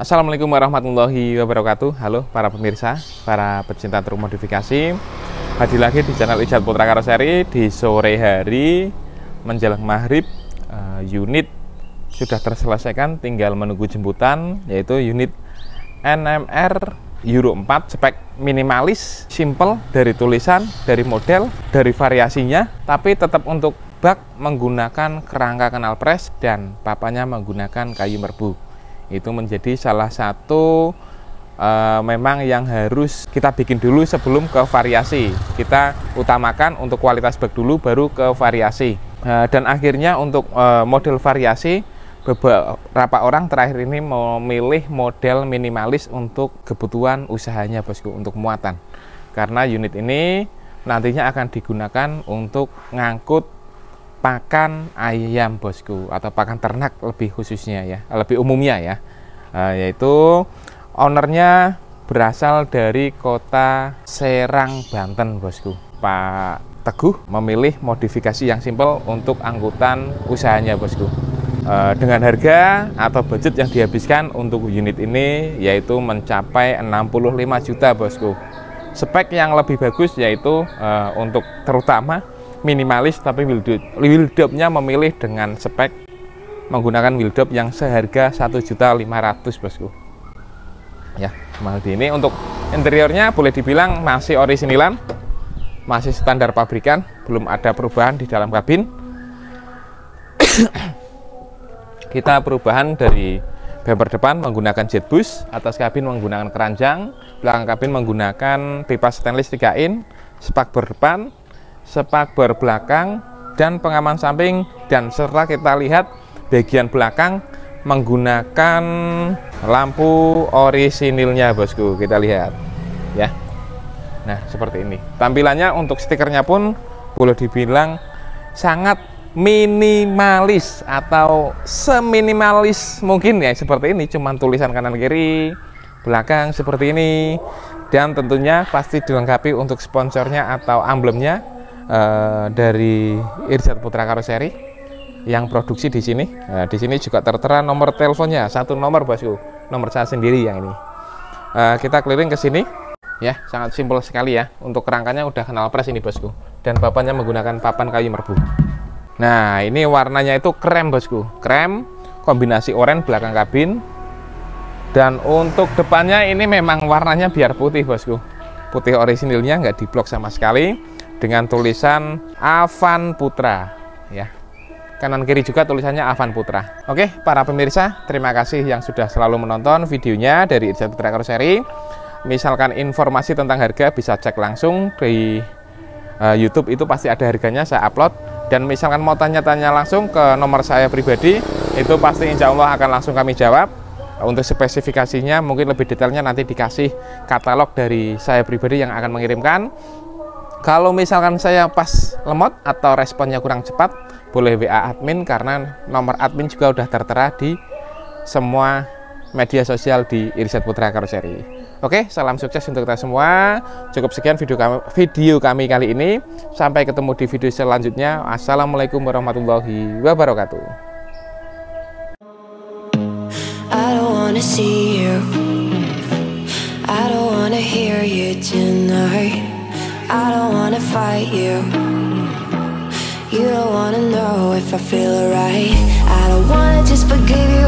Assalamualaikum warahmatullahi wabarakatuh. Halo para pemirsa, para pecinta truk modifikasi. Hadir lagi di channel Ijat Putra Karoseri Di sore hari menjelang maghrib. Uh, Unit sudah terselesaikan tinggal menunggu jemputan Yaitu unit NMR Euro 4 spek minimalis, simple dari tulisan, dari model, dari variasinya Tapi tetap untuk bak menggunakan kerangka kenal press dan papanya menggunakan kayu merbu itu menjadi salah satu uh, memang yang harus kita bikin dulu sebelum ke variasi. Kita utamakan untuk kualitas bag dulu baru ke variasi. Uh, dan akhirnya untuk uh, model variasi beberapa orang terakhir ini memilih model minimalis untuk kebutuhan usahanya bosku untuk muatan. Karena unit ini nantinya akan digunakan untuk ngangkut pakan ayam bosku atau pakan ternak lebih khususnya ya lebih umumnya ya uh, yaitu ownernya berasal dari kota Serang Banten bosku. Pak Teguh memilih modifikasi yang simpel untuk angkutan usahanya bosku. Uh, dengan harga atau budget yang dihabiskan untuk unit ini yaitu mencapai 65 juta bosku. Spek yang lebih bagus yaitu uh, untuk terutama minimalis tapi wheeldopnya memilih dengan spek menggunakan wheeldop yang seharga 1.500 bosku. Ya mahal ini. Untuk interiornya boleh dibilang masih orisinilan masih standar pabrikan belum ada perubahan di dalam kabin. Kita perubahan dari bumper depan menggunakan jet bus atas kabin menggunakan keranjang belakang kabin menggunakan pipa stainless 3 in spakbor depan spakbor belakang dan pengaman samping. Dan serta kita lihat bagian belakang menggunakan lampu orisinilnya bosku. Kita lihat ya. Nah seperti ini. Tampilannya untuk stikernya pun boleh dibilang sangat minimalis atau seminimalis mungkin ya. Seperti ini cuman tulisan kanan kiri belakang seperti ini. Dan tentunya pasti dilengkapi untuk sponsornya atau emblemnya uh, dari Irsat Putra Karoseri yang produksi di sini. Nah, di sini juga tertera nomor teleponnya, satu nomor bosku, nomor saya sendiri yang ini. Uh, kita keliling ke sini, ya sangat simpel sekali ya. Untuk kerangkanya udah kenal pres ini bosku, dan papannya menggunakan papan kayu merbu. Nah ini warnanya itu krem bosku, krem kombinasi oranye belakang kabin. Dan untuk depannya ini memang warnanya biar putih bosku, putih orisinilnya nggak diblok sama sekali dengan tulisan Avan Putra ya kanan kiri juga tulisannya Avan Putra. Oke para pemirsa terima kasih yang sudah selalu menonton videonya dari Irja Putra Karoseri misalkan informasi tentang harga bisa cek langsung di uh, YouTube. Itu pasti ada harganya saya upload. Dan misalkan mau tanya-tanya langsung ke nomor saya pribadi itu pasti insya Allah akan langsung kami jawab. Untuk spesifikasinya mungkin lebih detailnya nanti dikasih katalog dari saya pribadi yang akan mengirimkan kalau misalkan saya pas lemot atau responnya kurang cepat, boleh WA admin karena nomor admin juga udah tertera di semua media sosial di Iriset Putra Karoseri. Oke, salam sukses untuk kita semua. Cukup sekian video kami, video kami kali ini. Sampai ketemu di video selanjutnya. Assalamualaikum warahmatullahi wabarakatuh. I don't wanna fight you. You don't wanna know if I feel alright. I don't wanna just forgive you,